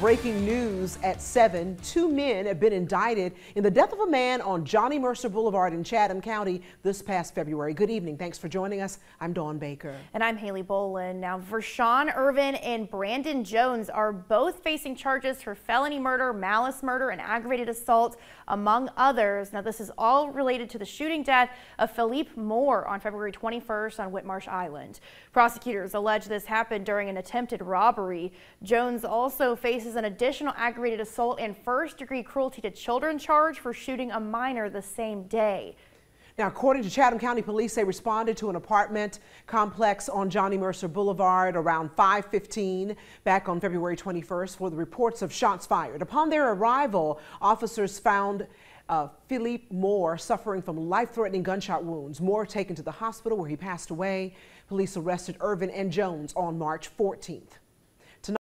Breaking news at 7. Two men have been indicted in the death of a man on Johnny Mercer Boulevard in Chatham County this past February. Good evening. Thanks for joining us. I'm Dawn Baker. And I'm Haley Bolin. Now, Vershawn Irvin and Brandon Jones are both facing charges for felony murder, malice murder, and aggravated assault, among others. Now, this is all related to the shooting death of Philippe Moore on February 21st on Whitmarsh Island. Prosecutors allege this happened during an attempted robbery. Jones also faces faces an additional aggravated assault and first degree cruelty to children charge for shooting a minor the same day. Now, according to Chatham County Police, they responded to an apartment complex on Johnny Mercer Boulevard around 5:15 back on February 21st for the reports of shots fired. Upon their arrival, officers found uh, Philippe Moore suffering from life-threatening gunshot wounds. Moore taken to the hospital where he passed away. Police arrested Irvin and Jones on March 14th.